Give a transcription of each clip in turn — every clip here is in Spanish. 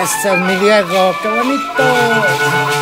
Es mi Diego, qué bonito.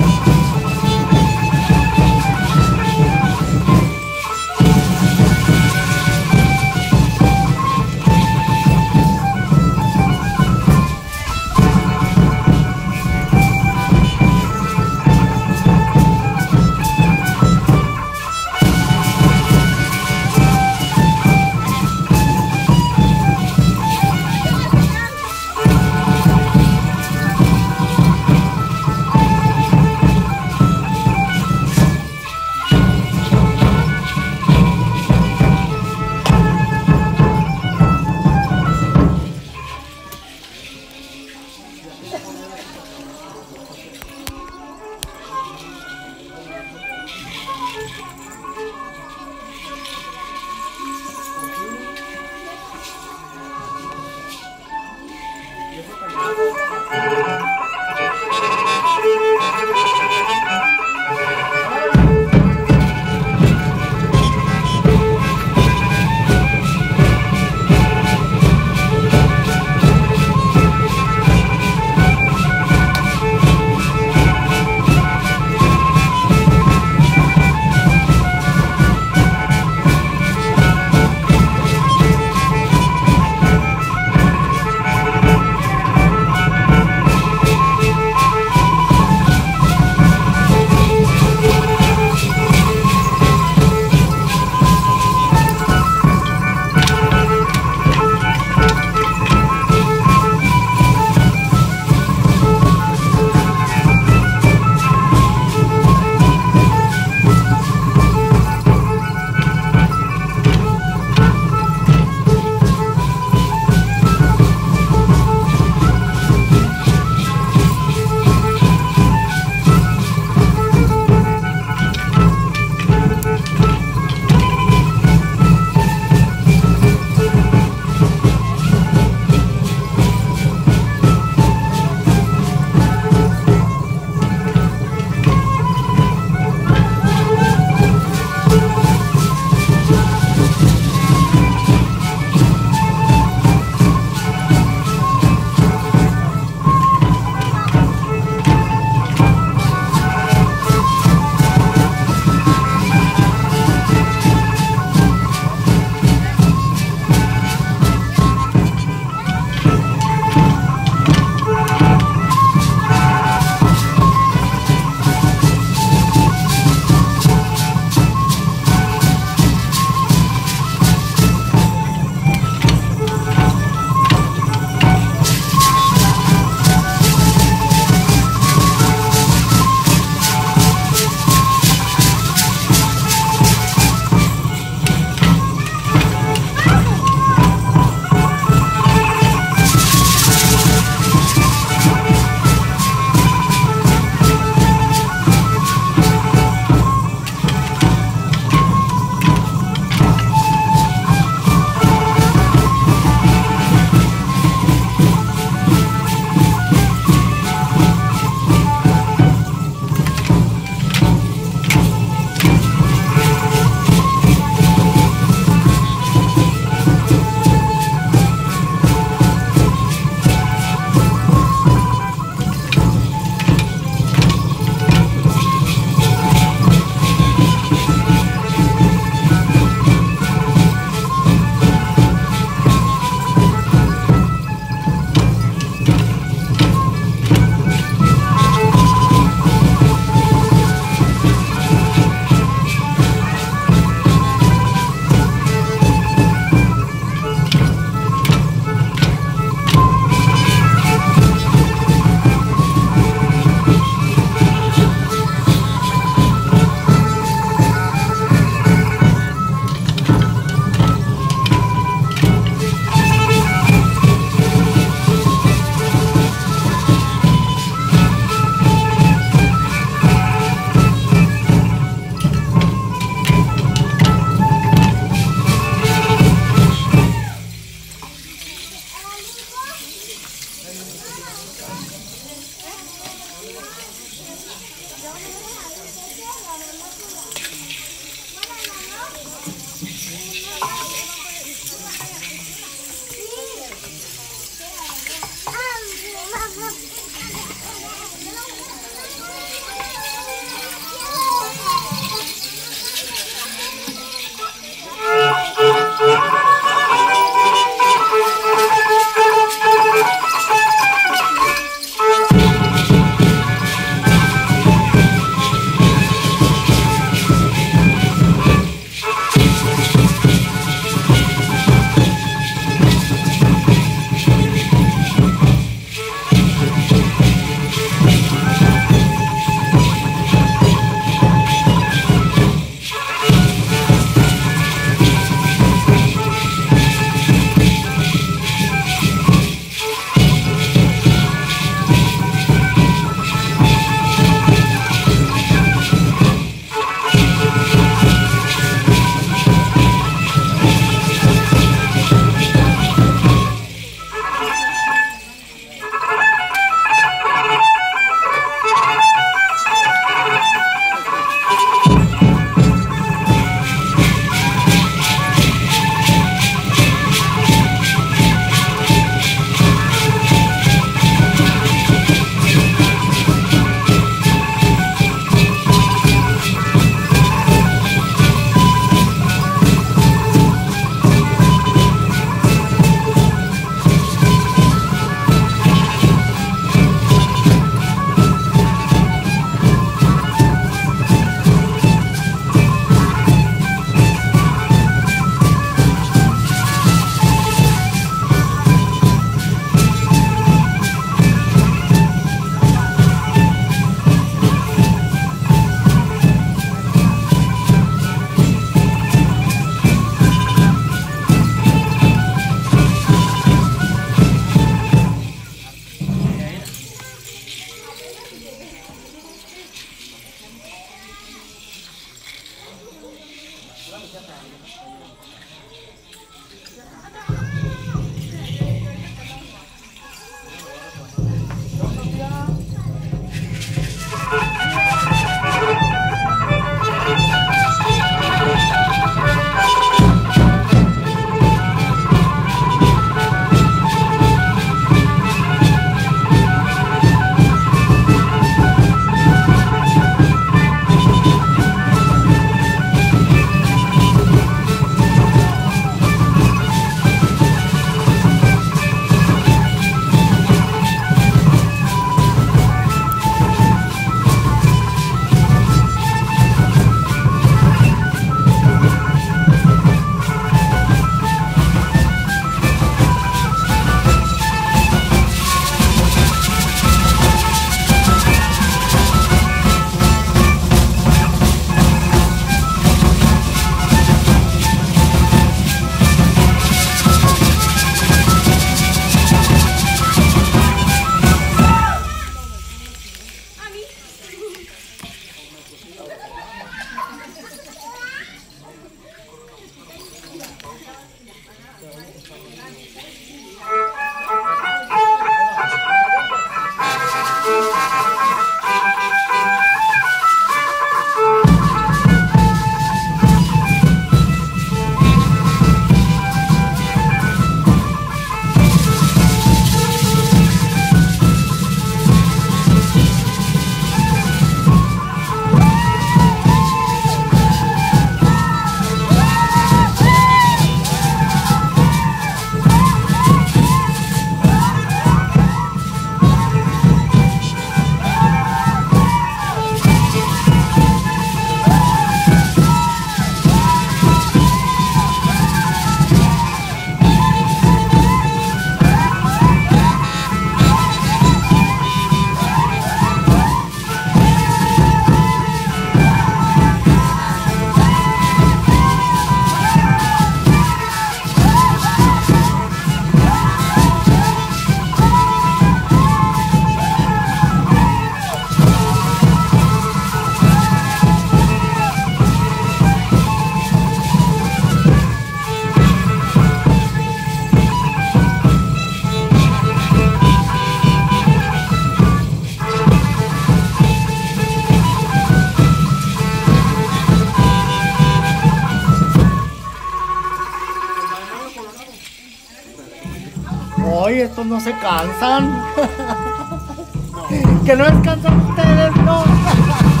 No se cansan. que no descansan ustedes, no.